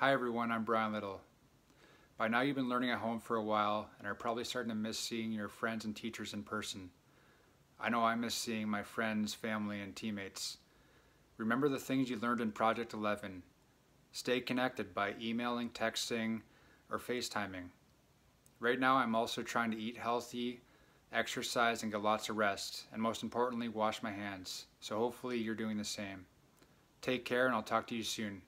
Hi everyone, I'm Bryan Little. By now you've been learning at home for a while and are probably starting to miss seeing your friends and teachers in person. I know I miss seeing my friends, family, and teammates. Remember the things you learned in Project 11. Stay connected by emailing, texting, or FaceTiming. Right now I'm also trying to eat healthy, exercise, and get lots of rest, and most importantly, wash my hands. So hopefully you're doing the same. Take care and I'll talk to you soon.